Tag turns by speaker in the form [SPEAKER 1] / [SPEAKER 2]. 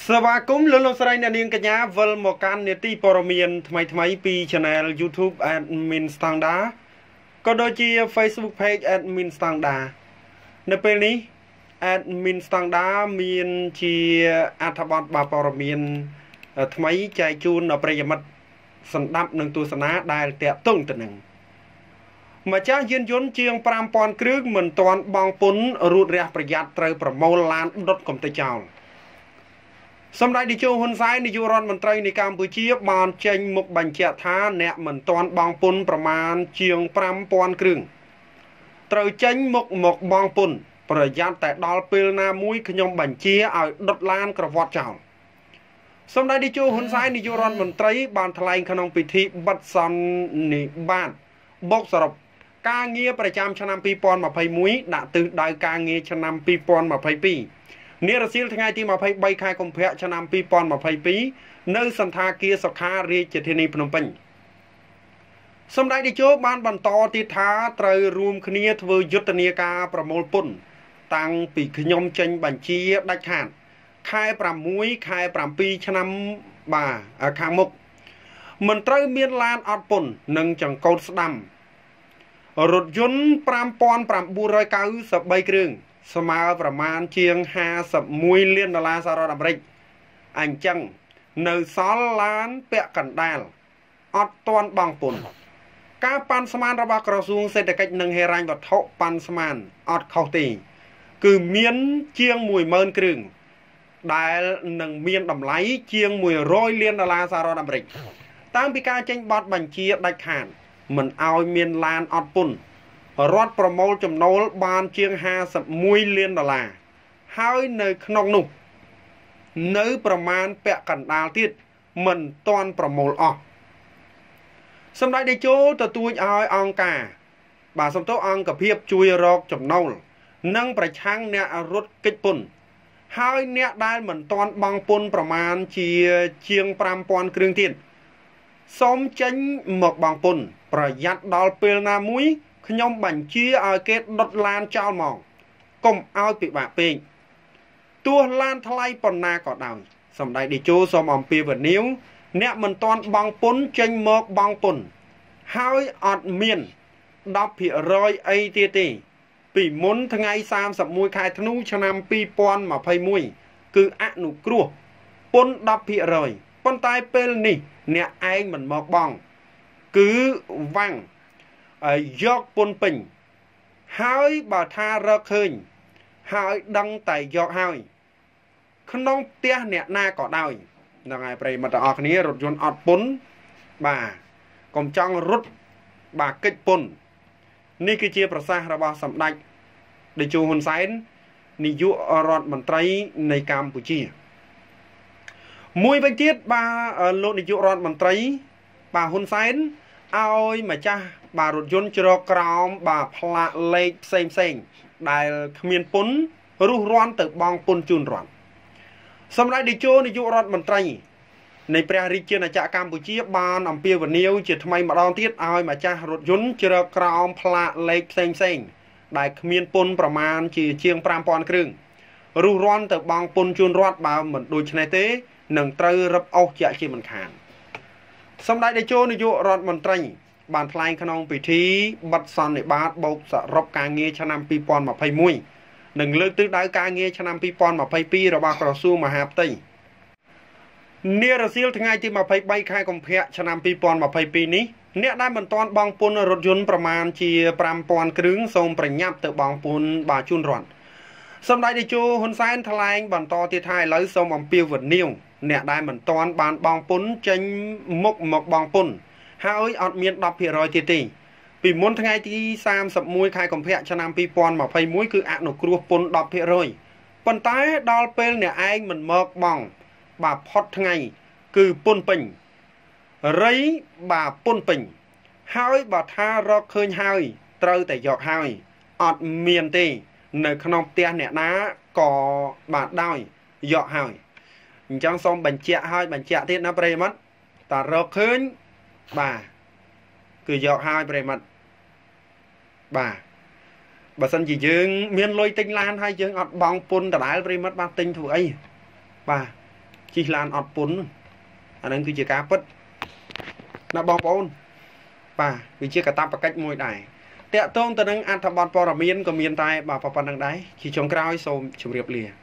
[SPEAKER 1] សវាគមន៍លោកលោកស្រីអ្នកនាងកញ្ញាវិលមកកាន់នេតិព័រមៀនថ្មីថ្មីពី Channel YouTube Admin Standard ក៏ដូចជា Facebook Page Admin Standard នៅពេលនេះ Admin Standard មានជាអត្ថបទបាព័រមៀនថ្មីចែកជូនដល់ប្រិយមិត្តសម្ដាប់និងទស្សនាដែលតាក់ទងទៅនឹងម្ចាស់យានយន្តជាង5000គ្រឿងមិនទាន់បង់ពន្ធរូតរះប្រយ័ត្នត្រូវប្រមូលឡានដុតកំទេចចោល សម្ដេចនាយកហ៊ុនសែននាយករដ្ឋមន្ត្រីនៃកម្ពុជាបានចេញមុខបញ្ជាក់ថាអ្នកមិនទាន់បង់ពន្ធប្រមាណជាង5000គ្រឿងត្រូវចេញមុខមកបង់ពន្ធប្រយ័ត្នតែដល់ពេលណាមួយខ្ញុំបញ្ជាឲ្យដុតឡានក្រវ៉ាត់ចោលសម្ដេចនាយកហ៊ុនសែននាយករដ្ឋមន្ត្រី បានថ្លែងក្នុងពិធីបិទសន្និបាតបូកសរុបការងារប្រចាំឆ្នាំ2021ដាក់ទិសដៅការងារឆ្នាំ2022 នារសៀលថ្ងៃទី23ខែកុម្ភៈឆ្នាំ2022នៅសន្តាគារសុខារាជធានីភ្នំពេញសម្ដេចតេជោបានបន្តទៀតថាត្រូវរួមគ្នាធ្វើយុទ្ធនាការប្រមូលពន្ធតាំងពីខ្ញុំចេញបញ្ជាដាច់ខាតខែ6ខែ7ឆ្នាំបាទខាងមុខមិនត្រូវមានឡានអត់ពន្ធនិងចង្កូតស្ដាំរថយន្ត5993គ្រឿង ស្មើប្រមាណជាង51លានដុល្លារសហរដ្ឋអាមេរិកអញ្ចឹងនៅសល់ឡានពាក់កណ្ដាលអត់ទាន់បង់ពន្ធការប៉ាន់ស្មានរបស់ក្រសួងសេដ្ឋកិច្ចនិងហិរញ្ញវត្ថុប៉ាន់ស្មានអត់ខុសទេគឺមានជាង10000គ្រឿងដែលនឹងមានតម្លៃជាង100លានដុល្លារសហរដ្ឋអាមេរិកតាំងពីការចេញប័ណ្ណបញ្ជាដាច់ខាតមិនឲ្យមានឡានអត់ពន្ធ រដ្ឋប្រមូលចំណូលបានជាង51លានដុល្លារហើយនៅក្នុងនោះ នៅប្រមាណពាក់កណ្ដាលទៀតមិនទាន់ប្រមូលអស់សម្ដេចតេជោទទួចឲ្យអង្គការ បាទសំទោសអង្គភាពជួយរកចំណូល និងប្រឆាំងអ្នករត់កិច្ចពន្ធហើយអ្នកដែលមិនទាន់បង់ពន្ធប្រមាណជាជាង5000គ្រឿងទៀតសូមចេញមកបង់ពន្ធប្រយ័ត្នដល់ពេលណាមួយ ខ្ញុំបញ្ជាឲ្យគេដុតឡានចោលមកកុំឲ្យពិបាកពេកទោះឡានថ្លៃប៉ុណ្ណាក៏ដោយសម្ដេចតេជោសូមអំពាវនាវអ្នកមិនទាន់បង់ពន្ធចេញមកបង់ពន្ធហើយអត់មាន10%អីទៀតទេ ពីមុនថ្ងៃ31ខែធ្នូឆ្នាំ2021គឺអនុគ្រោះពន្ធ10%ប៉ុន្តែពេលនេះ អ្នកឯងមិនមកបង់គឺវាំង យកពុនពេញ ហើយបើថារកឃើញ ហើយដឹងតែយកហើយ ក្នុងផ្ទះអ្នកណាក៏ដោយហ្នឹងហើយប្រិមត្តទាំងអស់គ្នារថយន្តអត់ពុនបាទកុំចង់រត់បាទកិច្ចពុននេះគឺជាប្រសាសន៍របស់សម្ដេចតេជោហ៊ុនសែននាយករដ្ឋមន្ត្រីនៃកម្ពុជា មួយវិញទៀតបាទលោកនាយករដ្ឋមន្ត្រី បាទហ៊ុនសែនឲ្យម្ចាស់ បាទរថយន្តជ្រកក្រោមបាទផ្លាកលេខផ្សេងផ្សេង ដែលគ្មានពុនរុះរាន់ទៅបងពុនជូនរដ្ឋសម្ដេចតេជោនាយករដ្ឋមន្ត្រីនៃព្រះរាជាណាចក្រកម្ពុជាបានអំពាវនាវជាថ្មីម្ដងទៀតឲ្យម្ចាស់រថយន្តជ្រកក្រោមផ្លាកលេខផ្សេងផ្សេងដែលគ្មានពុនប្រមាណជាជាង5000គ្រឿងរុះរាន់ទៅបងពុនជូនរដ្ឋបើមិនដូច្នេះទេនឹងត្រូវរឹបអូសជាជាមិនខានសម្ដេចតេជោនាយករដ្ឋមន្ត្រី បានថ្លែងក្នុងពិធីបិទសន្និបាតបូកសរុបការងារឆ្នាំ2021និងលើកទិសដៅការងារឆ្នាំ2022របស់ក្រសួងមហាផ្ទៃនារសៀលថ្ងៃទី23ខែកុម្ភៈឆ្នាំ2022នេះអ្នកដែលមិនទាន់បង់ពន្ធរថយន្តប្រមាណជា5000គ្រឿងសូមប្រញាប់ទៅបង់ពន្ធបាជូនរដ្ឋសម្ដេចតេជោហ៊ុនសែនថ្លែងបន្តទៀតថាឥឡូវសូមអំពាវនាវអ្នកដែលមិនទាន់បានបង់ពន្ធចេញមុខមកបង់ពន្ធ ហើយអត់មាន10%ទៀតទេពីមុនថ្ងៃទី31ខែកុម្ភៈឆ្នាំ2021គឺអនុគ្រោះពន្ធ10%ប៉ុន្តែដល់ពេលអ្នកឯងមិនមកបង់បាទផុតថ្ងៃ គឺពន្ធពេញរៃបាទពន្ធពេញ ហើយបើថារកឃើញហើយ ត្រូវតែយកហើយអត់មានទេ នៅក្នុងផ្ទះអ្នកណាក៏បាទដោយយកហើយអញ្ចឹងសូមបញ្ជាក់ឲ្យបញ្ជាក់ទៀតណាប្រិយមិត្តតារកឃើញ បាទគឺយកហើយប្រិមិត្តបាទបើសិនជាយើង មានលុយទិញឡានហើយយើងអត់បង់ពន្ធដដែលប្រិមិត្តបាទទិញធ្វើអីបាទជិះឡានអត់ពុនអាហ្នឹងគឺជាការពិតណាបងប្អូន បាទវាជាកតាបកិច្ចមួយដែរតកតងទៅនឹងអត្ថបទព័ត៌មានក៏មានតែបាទប៉ុណ្្នឹងដែរជាចុងក្រោយសូមជម្រាបលា